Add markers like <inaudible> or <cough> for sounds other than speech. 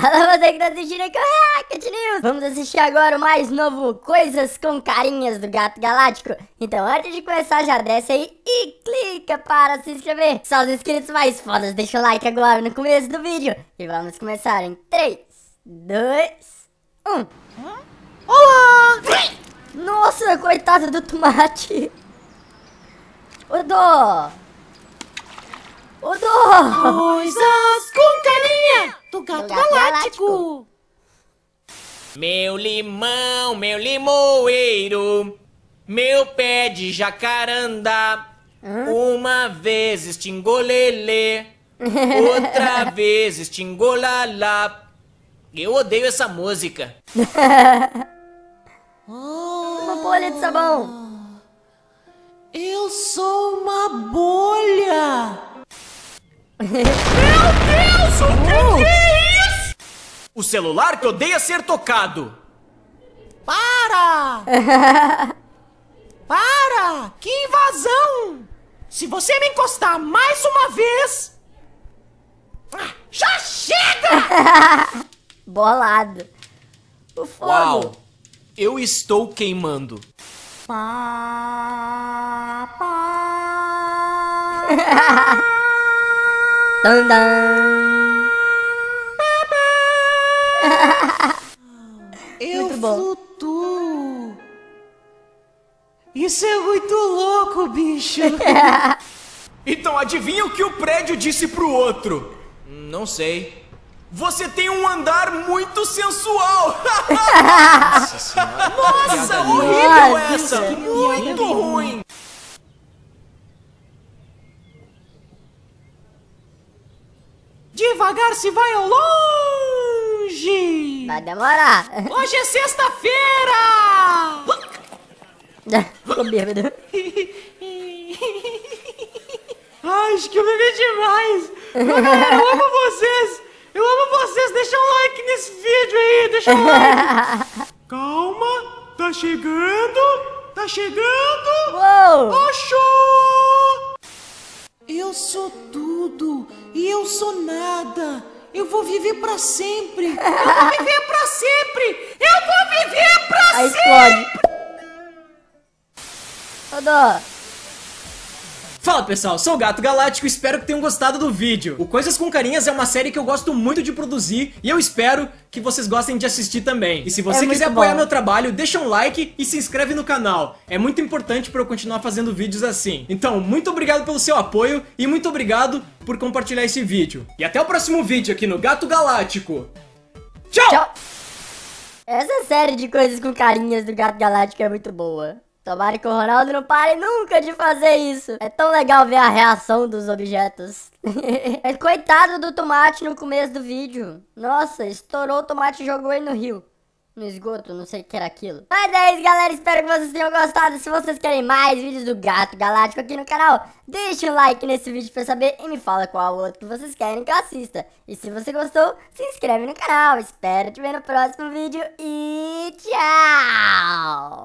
Fala você que tá assistindo aqui o React News! Vamos assistir agora o mais novo Coisas com Carinhas do Gato Galáctico. Então antes de começar já desce aí e clica para se inscrever. Só os inscritos mais fodas, deixa o like agora no começo do vídeo. E vamos começar em 3, 2, 1. Olá! Nossa, coitado do tomate! Ô Dó! Ô Dó! Coisas com carinha do gato, gato galáctico. Meu limão, meu limoeiro, meu pé de jacarandá. Uma vez estingolele, <laughs> outra vez estingolala. Eu odeio essa música. <laughs> Uma bolha de sabão! Eu sou uma bolha. <laughs> O celular que odeia ser tocado. Para! <laughs> Para! Que invasão! Se você me encostar mais uma vez. Ah, Já chega! <laughs> Bolado! O fogo! Uau! Eu estou queimando. Pá, pá. <laughs> Tan, tan. Flutuo. Isso é muito louco, bicho. <laughs> Então adivinha o que o prédio disse pro outro? Não sei. Você tem um andar muito sensual. <laughs> Nossa, horrível Nossa, essa. que Muito ruim. Devagar se vai ao longe. Vai demorar! Hoje é sexta-feira. <laughs> Ficou bêbado. Ai, acho que eu bebi demais. Ô, galera, eu amo vocês. Eu amo vocês. Deixa um like nesse vídeo aí. Deixa um like. <laughs> Calma. Tá chegando. Tá chegando. Uou! Achou! Eu sou tudo e eu sou nada. Eu vou viver pra sempre. Eu vou viver pra sempre. Eu vou viver pra Aí sempre. explode! Ô Dó! Fala pessoal, sou o Gato Galáctico e espero que tenham gostado do vídeo. O Coisas com Carinhas é uma série que eu gosto muito de produzir e eu espero que vocês gostem de assistir também. E se você É quiser apoiar bom. meu trabalho, deixa um like e se inscreve no canal. É muito importante para eu continuar fazendo vídeos assim. Então, muito obrigado pelo seu apoio e muito obrigado por compartilhar esse vídeo. E até o próximo vídeo aqui no Gato Galáctico. Tchau! Tchau! Essa série de coisas com carinhas do Gato Galáctico é muito boa. Tomara que o Ronaldo não pare nunca de fazer isso. É tão legal ver a reação dos objetos. <laughs> Coitado do tomate no começo do vídeo. Nossa, estourou o tomate e jogou ele no rio. No esgoto, não sei o que era aquilo. Mas é isso, galera. Espero que vocês tenham gostado. Se vocês querem mais vídeos do Gato Galáctico aqui no canal, deixe um like nesse vídeo pra saber e me fala qual outro que vocês querem que eu assista. E se você gostou, se inscreve no canal. Espero te ver no próximo vídeo e tchau!